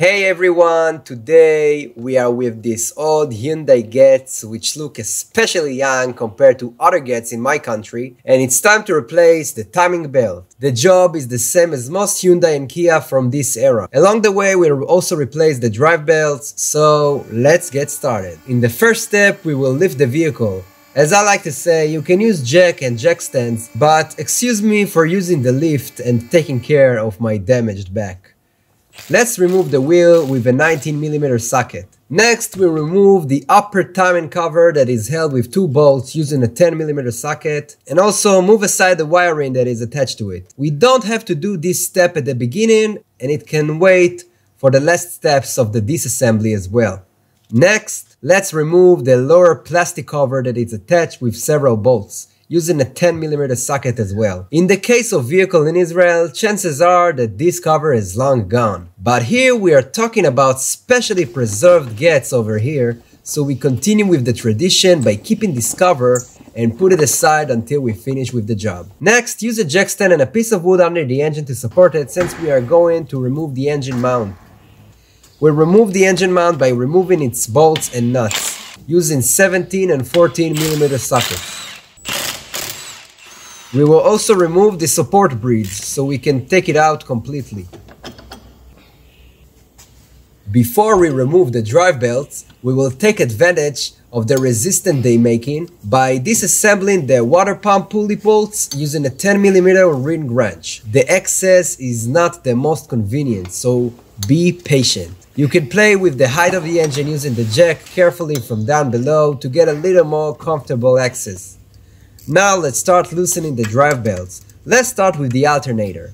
Hey everyone, today we are with this old Hyundai Getz which look especially young compared to other Getz in my country and it's time to replace the timing belt. The job is the same as most Hyundai and Kia from this era. Along the way we'll also replace the drive belts, so let's get started. In the first step we will lift the vehicle. As I like to say, you can use jack and jack stands, but excuse me for using the lift and taking care of my damaged back. Let's remove the wheel with a 19mm socket. Next, we remove the upper timing cover that is held with two bolts using a 10mm socket and also move aside the wiring that is attached to it. We don't have to do this step at the beginning and it can wait for the last steps of the disassembly as well. Next, let's remove the lower plastic cover that is attached with several bolts using a 10mm socket as well. In the case of vehicle in Israel, chances are that this cover is long gone. But here we are talking about specially preserved Getz over here, so we continue with the tradition by keeping this cover and put it aside until we finish with the job. Next, use a jack stand and a piece of wood under the engine to support it since we are going to remove the engine mount. We'll remove the engine mount by removing its bolts and nuts using 17 and 14 mm sockets. We will also remove the support bridge so we can take it out completely. Before we remove the drive belts, we will take advantage of the resistance they making by disassembling the water pump pulley bolts using a 10mm ring wrench. The excess is not the most convenient, so be patient. You can play with the height of the engine using the jack carefully from down below to get a little more comfortable access. Now let's start loosening the drive belts. Let's start with the alternator.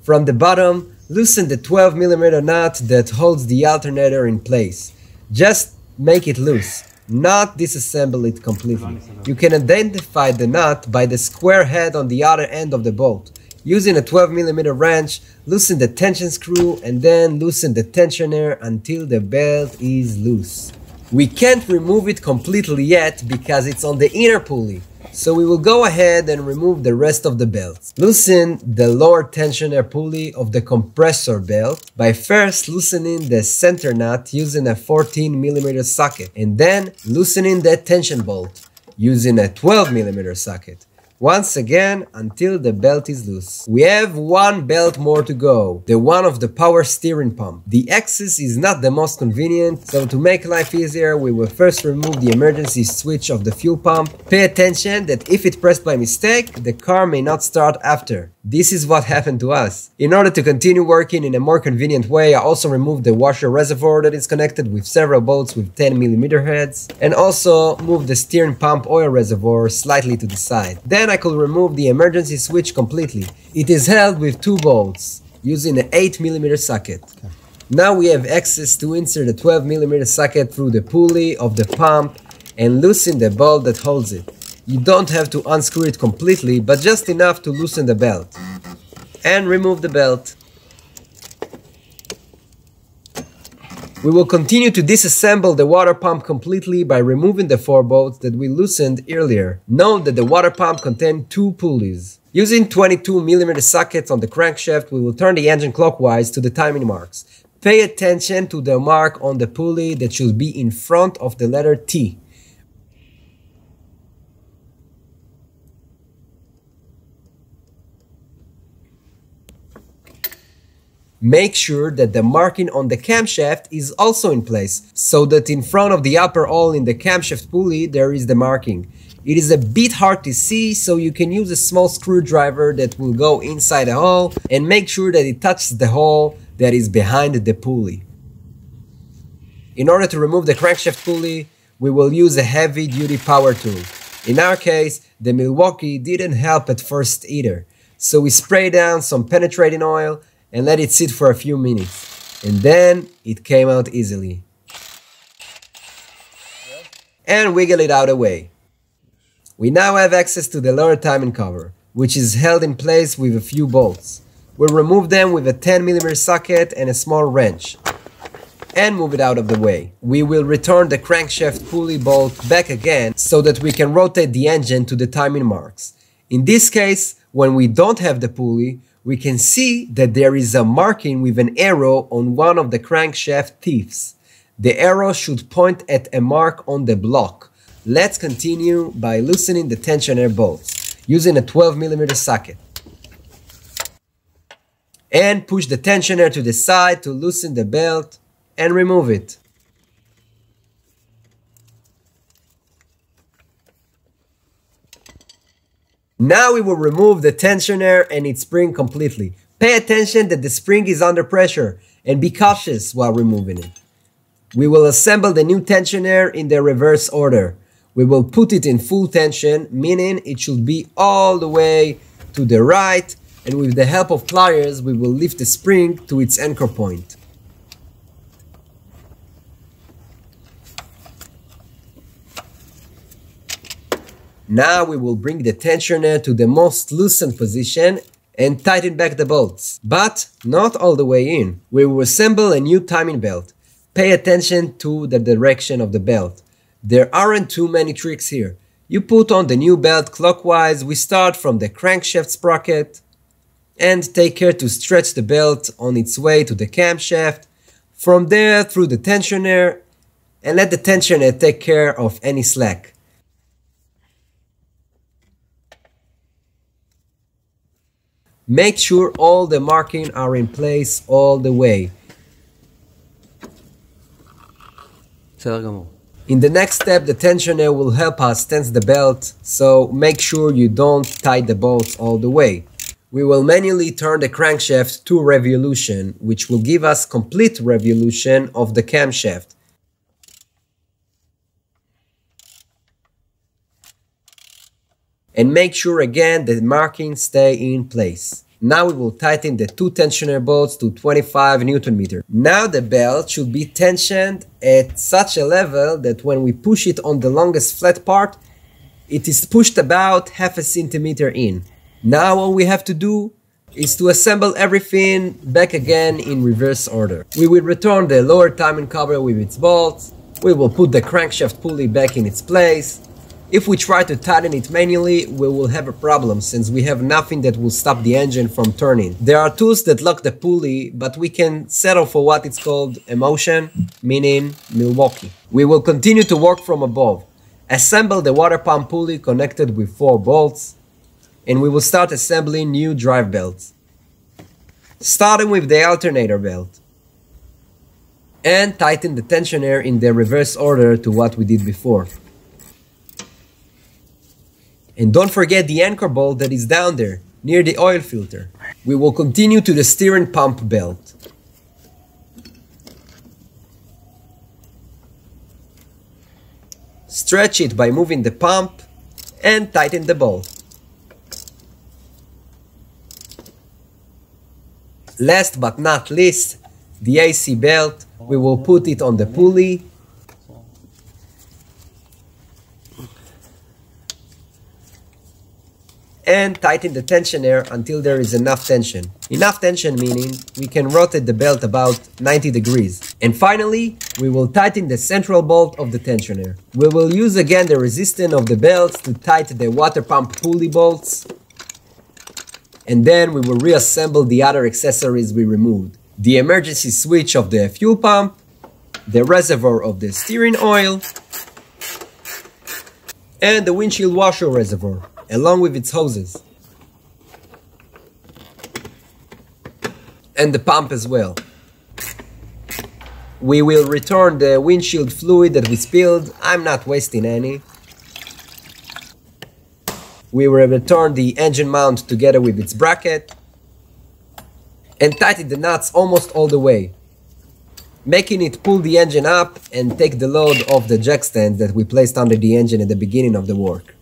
From the bottom, loosen the 12mm nut that holds the alternator in place. Just make it loose, not disassemble it completely. You can identify the nut by the square head on the other end of the bolt. Using a 12mm wrench, loosen the tension screw and then loosen the tensioner until the belt is loose. We can't remove it completely yet because it's on the inner pulley. So we will go ahead and remove the rest of the belt. Loosen the lower tensioner pulley of the compressor belt by first loosening the center nut using a 14mm socket and then loosening the tension bolt using a 12mm socket once again until the belt is loose. We have one belt more to go, the one of the power steering pump. The axis is not the most convenient, so to make life easier we will first remove the emergency switch of the fuel pump. Pay attention that if it pressed by mistake, the car may not start after. This is what happened to us. In order to continue working in a more convenient way, I also removed the washer reservoir that is connected with several bolts with 10mm heads, and also moved the steering pump oil reservoir slightly to the side. Then I could remove the emergency switch completely. It is held with two bolts, using an 8mm socket. Okay. Now we have access to insert a 12mm socket through the pulley of the pump and loosen the bolt that holds it. You don't have to unscrew it completely, but just enough to loosen the belt. And remove the belt. We will continue to disassemble the water pump completely by removing the four bolts that we loosened earlier. Note that the water pump contained two pulleys. Using 22mm sockets on the crankshaft, we will turn the engine clockwise to the timing marks. Pay attention to the mark on the pulley that should be in front of the letter T. Make sure that the marking on the camshaft is also in place, so that in front of the upper hole in the camshaft pulley there is the marking. It is a bit hard to see, so you can use a small screwdriver that will go inside the hole and make sure that it touches the hole that is behind the pulley. In order to remove the crankshaft pulley, we will use a heavy duty power tool. In our case, the Milwaukee didn't help at first either, so we spray down some penetrating oil and let it sit for a few minutes. And then it came out easily. And wiggle it out away. We now have access to the lower timing cover, which is held in place with a few bolts. We'll remove them with a 10mm socket and a small wrench and move it out of the way. We will return the crankshaft pulley bolt back again so that we can rotate the engine to the timing marks. In this case, when we don't have the pulley, we can see that there is a marking with an arrow on one of the crankshaft teeth. The arrow should point at a mark on the block. Let's continue by loosening the tensioner bolts using a 12mm socket. And push the tensioner to the side to loosen the belt and remove it. Now we will remove the tensioner and its spring completely. Pay attention that the spring is under pressure and be cautious while removing it. We will assemble the new tensioner in the reverse order. We will put it in full tension, meaning it should be all the way to the right and with the help of pliers we will lift the spring to its anchor point. Now we will bring the tensioner to the most loosened position and tighten back the bolts, but not all the way in. We will assemble a new timing belt. Pay attention to the direction of the belt. There aren't too many tricks here. You put on the new belt clockwise, we start from the crankshaft sprocket, and take care to stretch the belt on its way to the camshaft, from there through the tensioner, and let the tensioner take care of any slack. Make sure all the marking are in place all the way. In the next step, the tensioner will help us tense the belt, so make sure you don't tie the bolts all the way. We will manually turn the crankshaft to revolution, which will give us complete revolution of the camshaft. And make sure again that the markings stay in place. Now we will tighten the two tensioner bolts to 25 Newton meter. Now the belt should be tensioned at such a level that when we push it on the longest flat part, it is pushed about half a centimeter in. Now all we have to do is to assemble everything back again in reverse order. We will return the lower timing cover with its bolts, we will put the crankshaft pulley back in its place, if we try to tighten it manually, we will have a problem since we have nothing that will stop the engine from turning. There are tools that lock the pulley, but we can settle for what it's called emotion, meaning Milwaukee. We will continue to work from above. Assemble the water pump pulley connected with four bolts, and we will start assembling new drive belts. Starting with the alternator belt. And tighten the tensioner in the reverse order to what we did before. And don't forget the anchor bolt that is down there, near the oil filter. We will continue to the steering pump belt. Stretch it by moving the pump and tighten the bolt. Last but not least, the AC belt, we will put it on the pulley and tighten the tensioner until there is enough tension. Enough tension meaning we can rotate the belt about 90 degrees. And finally, we will tighten the central bolt of the tensioner. We will use again the resistance of the belts to tighten the water pump pulley bolts. And then we will reassemble the other accessories we removed. The emergency switch of the fuel pump, the reservoir of the steering oil, and the windshield washer reservoir along with its hoses. And the pump as well. We will return the windshield fluid that we spilled. I'm not wasting any. We will return the engine mount together with its bracket. And tighten the nuts almost all the way. Making it pull the engine up and take the load off the jack stand that we placed under the engine at the beginning of the work.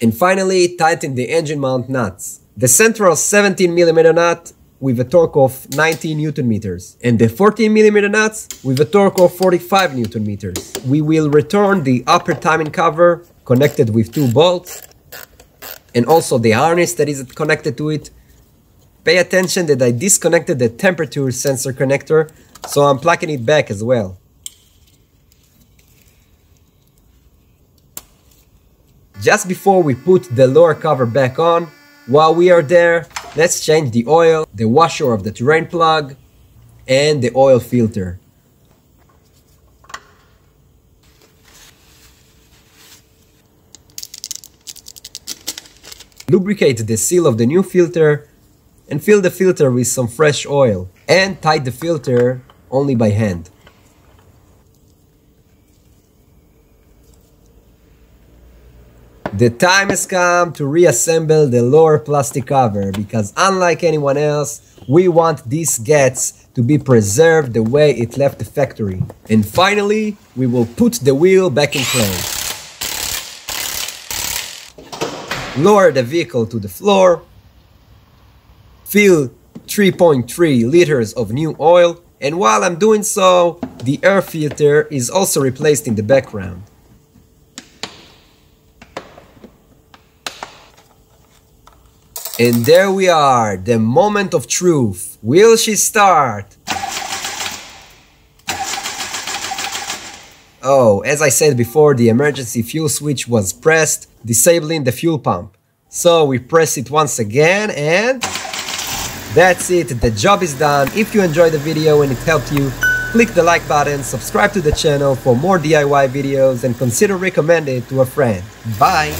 And finally, tighten the engine mount nuts. The central 17mm nut with a torque of 90 newton meters and the 14mm nuts with a torque of 45 newton meters. We will return the upper timing cover connected with two bolts and also the harness that is connected to it. Pay attention that I disconnected the temperature sensor connector, so I'm plugging it back as well. Just before we put the lower cover back on, while we are there, let's change the oil, the washer of the terrain plug, and the oil filter. Lubricate the seal of the new filter and fill the filter with some fresh oil and tight the filter only by hand. The time has come to reassemble the lower plastic cover because unlike anyone else, we want these Getz to be preserved the way it left the factory. And finally, we will put the wheel back in place. Lower the vehicle to the floor, fill 3.3 liters of new oil, and while I'm doing so, the air filter is also replaced in the background. And there we are, the moment of truth. Will she start? Oh, as I said before, the emergency fuel switch was pressed, disabling the fuel pump. So we press it once again and... That's it, the job is done. If you enjoyed the video and it helped you, click the like button, subscribe to the channel for more DIY videos and consider recommending it to a friend. Bye!